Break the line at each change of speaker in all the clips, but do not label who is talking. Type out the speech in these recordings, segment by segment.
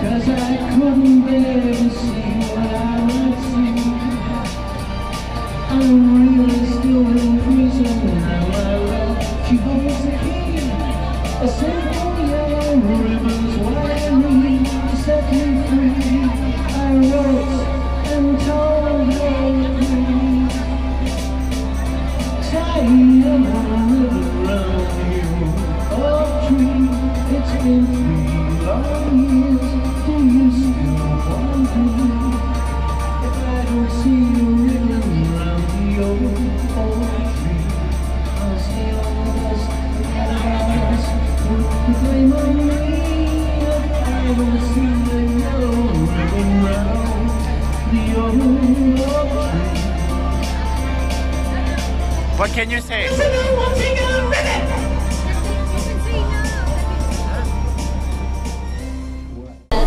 Cause I couldn't bear to see what I would see I'm really still in prison Now my love, she holds the
can you say?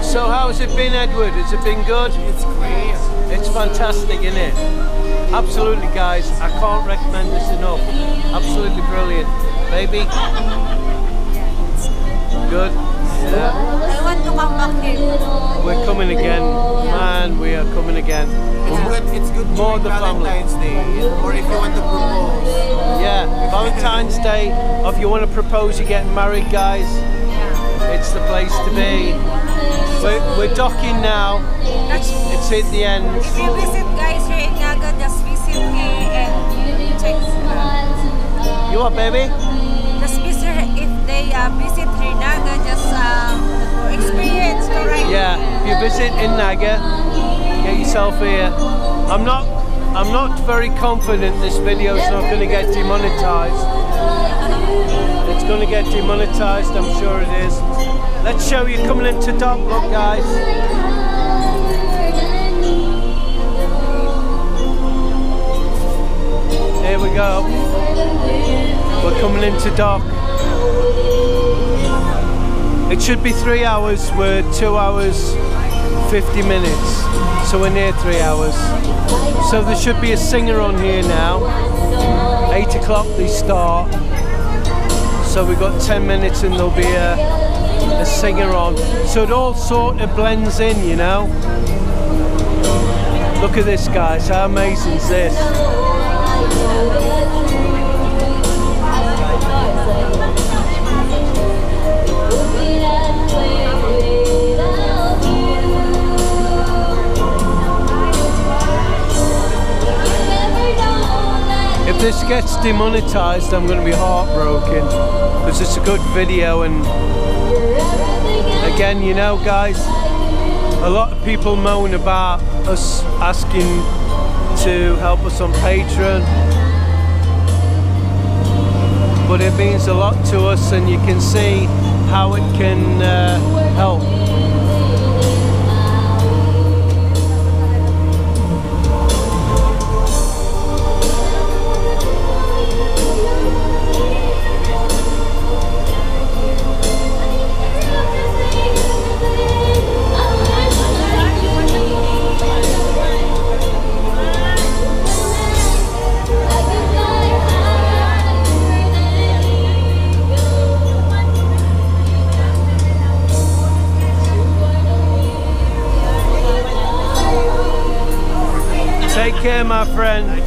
So how's it been, Edward? Has it been good? It's great. It's fantastic, isn't it? Absolutely, guys. I can't recommend this enough. Absolutely brilliant. Baby? Good? Yeah.
I want to come back here.
We're coming again. Man, we are coming again.
It's good, it's good
More
during
the family.
Valentine's Day, or if you want to propose.
Yeah, Valentine's Day. Or if you want to propose, you're getting married, guys. It's the place to be. We're, we're docking now. It's, it's hit the end.
If you visit guys here in Naga, just visit here and check.
You what, baby?
Just visit if they uh, visit experience ride.
Yeah, if you visit in Naga, get yourself here. I'm not, I'm not very confident this video is not going to get demonetized. It's going to get demonetized, I'm sure it is. Let's show you coming into dock, look guys. Here we go. We're coming into dock. It should be three hours, we're two hours, 50 minutes. So we're near three hours. So there should be a singer on here now. Eight o'clock they start. So we've got 10 minutes and there'll be a, a singer on. So it all sort of blends in, you know. Look at this guys, how amazing is this? This gets demonetized, I'm going to be heartbroken. Because it's a good video and again, you know, guys, a lot of people moan about us asking to help us on Patreon, but it means a lot to us, and you can see how it can uh, my friend.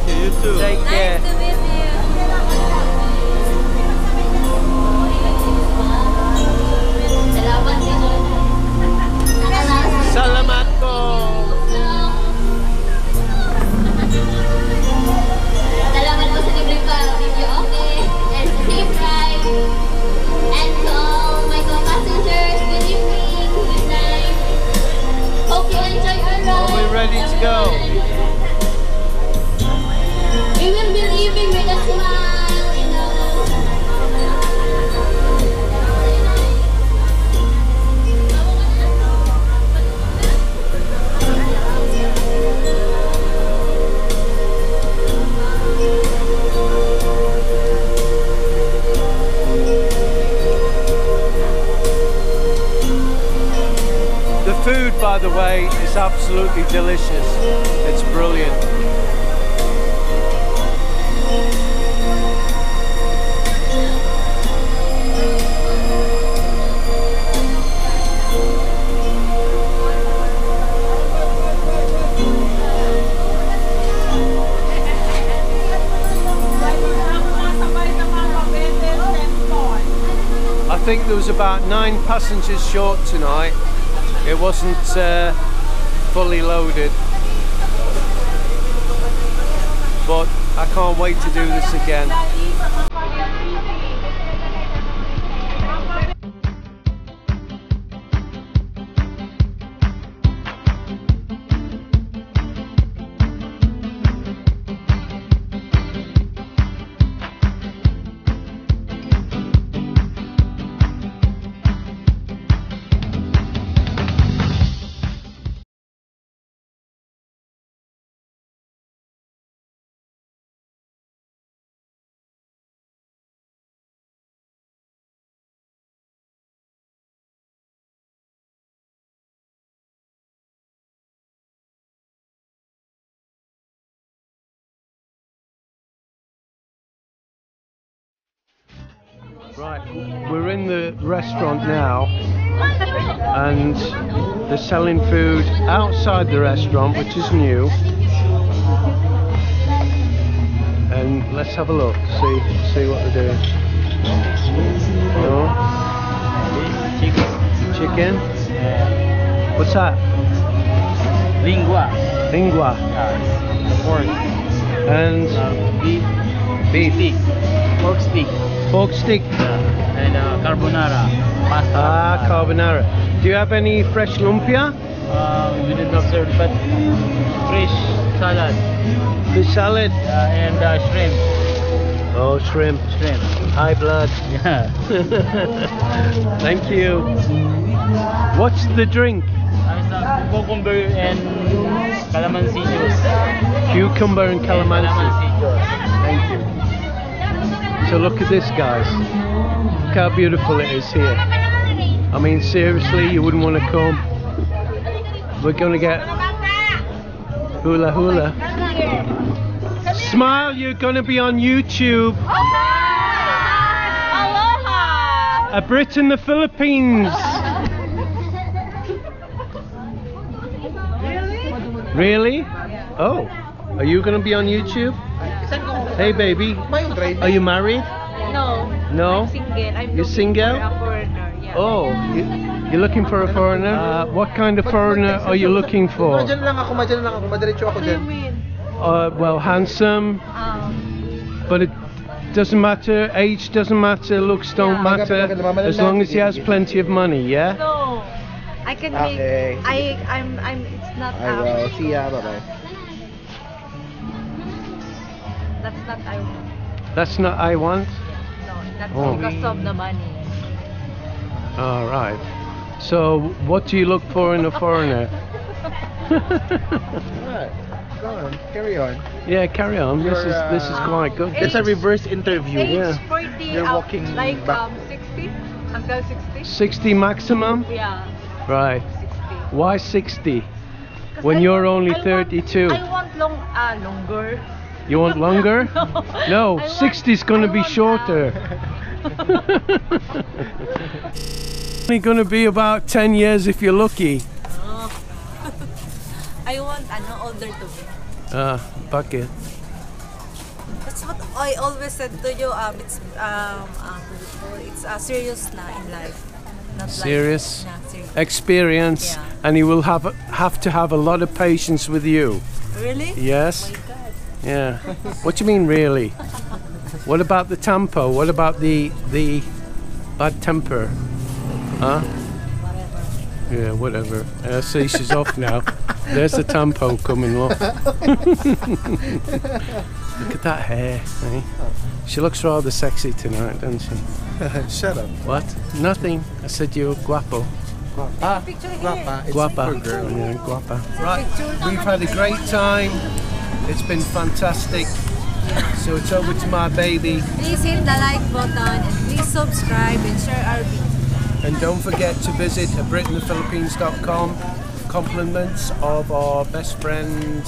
By the way, is absolutely delicious. It's brilliant. I think there was about nine passengers short tonight. It wasn't uh, fully loaded. But I can't wait to do this again. Right, we're in the restaurant now and they're selling food outside the restaurant, which is new. And let's have a look, see see what they're doing. No? Chicken? What's that?
Lingua,
Lingua.
uh, pork,
And
uh, beef,
beef.
stick, pork stick,
Pork stick.
uh, and uh, carbonara, pasta.
Ah, carbonara. Do you have any fresh lumpia?
Uh, we didn't observe, but fresh salad
Fish salad?
uh, and uh, shrimp,
Oh, shrimp.
shrimp.
High blood.
Yeah.
Thank you. What's the drink?
Uh, cucumber and calamansi juice.
Cucumber and calamansi.
Calamansi juice.
Thank you. So look at this, guys. Look how beautiful it is here. I mean, seriously, you wouldn't want to come. We're gonna get hula hula. Smile, you're gonna be on YouTube.
Aloha!
A Brit in the Philippines. Really? Oh, are you gonna be on YouTube? Hey, baby. Are you married?
No.
No.
I'm single. I'm
You're single?
For a foreigner. Yeah.
Oh, you, you're looking for a foreigner? Uh, what kind of foreigner are you looking for?
Madyan lang ako, madyan lang ako, madiretso ako
What do you
dyan.
mean?
Uh, well, handsome,
Um,
but it doesn't matter. Age doesn't matter. Looks don't
Yeah.
matter. As long as he has plenty of money, yeah.
no. I can make.
Okay.
I I'm I'm. It's not.
I will. See ya, bye-bye.
That's not I want.
That's not I want.
No, that's
Oh.
because of the money.
All right. So, what do you look for in a foreigner?
Alright, go on, carry on.
yeah, carry on. This is
You're,
this is
uh,
quite good.
It's a reverse interview.
Age
yeah.
40.
You're
up,
walking
like
back.
um 60 until 60.
60 maximum.
Yeah,
Right.
60.
Why 60? When
I
you're
want-
only
I want-
32.
I want long, uh, longer.
You want longer? No,
no.
60 is going to
I
be shorter. Only going to be about 10 years if you're lucky.
uh, I want ano older to me.
Ah, bakit?
That's what I always said to you. Um, it's um, um it's uh, serious na in life. Not
Serious?
Like, nah, serious.
Experience,
Yeah.
and he will have have to have a lot of patience with you.
Really?
Yes?
Oh my God.
Yeah. What do you mean, really? What about the tempo? What about the the bad temper? Huh?
Whatever.
Yeah, whatever. Uh, see, she's off now. There's the tempo coming, look. look at that hair. eh? She looks rather sexy tonight, doesn't she?
Shut up.
What? Nothing. I said you're guapo.
Picture here.
guapa.
Guapa. Yeah, guapa. Right, we've had a great time. It's been fantastic. So it's over to my baby.
Please hit the like button and please subscribe and share our video.
And don't forget to visit abritinthephilippines.com. compliments of our best friend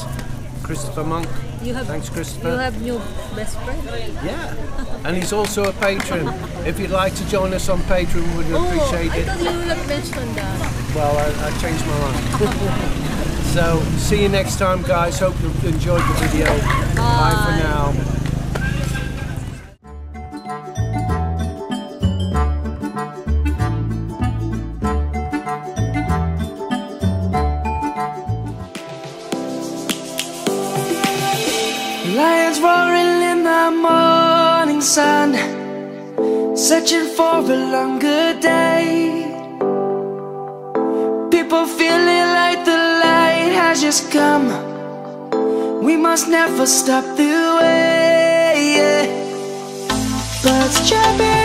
Christopher Monk.
You have
Thanks, Christopher.
You have new best friend.
Yeah, and he's also a patron. if you'd like to join us on Patreon, we'd
Oh,
appreciate
I
it.
thought you will not mention that.
Well, I, I changed my mind. so, see you next time, guys. Hope you enjoyed the video. Bye for now.
Lions roaring in the morning sun, searching for a longer day. Just come. We must never stop the way. Birds jumping